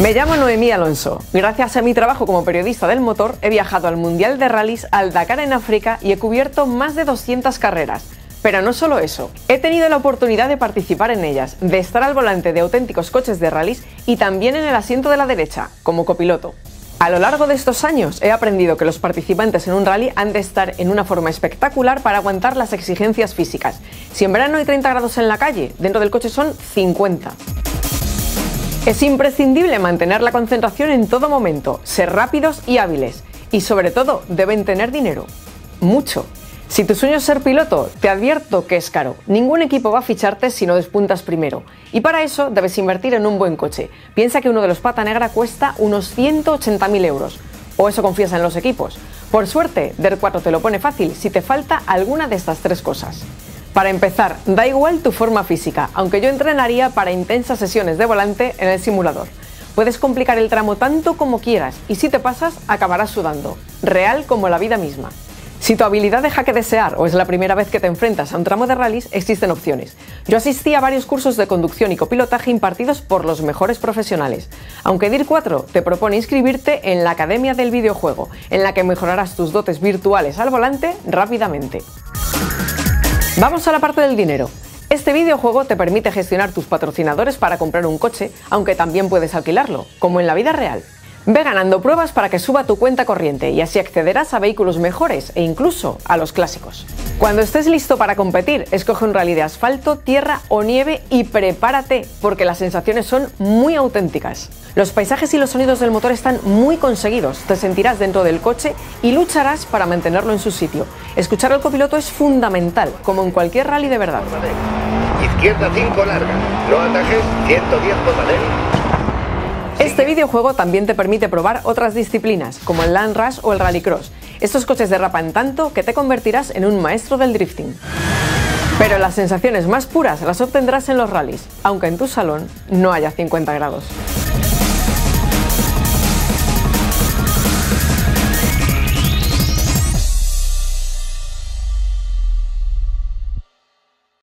Me llamo Noemí Alonso. Gracias a mi trabajo como periodista del motor, he viajado al Mundial de Rallys, al Dakar en África y he cubierto más de 200 carreras. Pero no solo eso, he tenido la oportunidad de participar en ellas, de estar al volante de auténticos coches de rallies y también en el asiento de la derecha, como copiloto. A lo largo de estos años he aprendido que los participantes en un rally han de estar en una forma espectacular para aguantar las exigencias físicas. Si en verano hay 30 grados en la calle, dentro del coche son 50. Es imprescindible mantener la concentración en todo momento, ser rápidos y hábiles. Y sobre todo, deben tener dinero. Mucho. Si tu sueño es ser piloto, te advierto que es caro. Ningún equipo va a ficharte si no despuntas primero. Y para eso debes invertir en un buen coche. Piensa que uno de los pata negra cuesta unos 180.000 euros. O eso confías en los equipos. Por suerte, DER 4 te lo pone fácil si te falta alguna de estas tres cosas. Para empezar, da igual tu forma física, aunque yo entrenaría para intensas sesiones de volante en el simulador. Puedes complicar el tramo tanto como quieras y si te pasas acabarás sudando, real como la vida misma. Si tu habilidad deja que desear o es la primera vez que te enfrentas a un tramo de rallies, existen opciones. Yo asistí a varios cursos de conducción y copilotaje impartidos por los mejores profesionales. Aunque DIR 4 te propone inscribirte en la Academia del Videojuego, en la que mejorarás tus dotes virtuales al volante rápidamente. Vamos a la parte del dinero. Este videojuego te permite gestionar tus patrocinadores para comprar un coche, aunque también puedes alquilarlo, como en la vida real. Ve ganando pruebas para que suba tu cuenta corriente y así accederás a vehículos mejores e incluso a los clásicos. Cuando estés listo para competir, escoge un rally de asfalto, tierra o nieve y prepárate, porque las sensaciones son muy auténticas. Los paisajes y los sonidos del motor están muy conseguidos, te sentirás dentro del coche y lucharás para mantenerlo en su sitio. Escuchar al copiloto es fundamental, como en cualquier rally de verdad. Izquierda 5 larga, no atajes 110 por este videojuego también te permite probar otras disciplinas, como el Land Rush o el Rallycross. Estos coches derrapan tanto que te convertirás en un maestro del drifting. Pero las sensaciones más puras las obtendrás en los rallies, aunque en tu salón no haya 50 grados.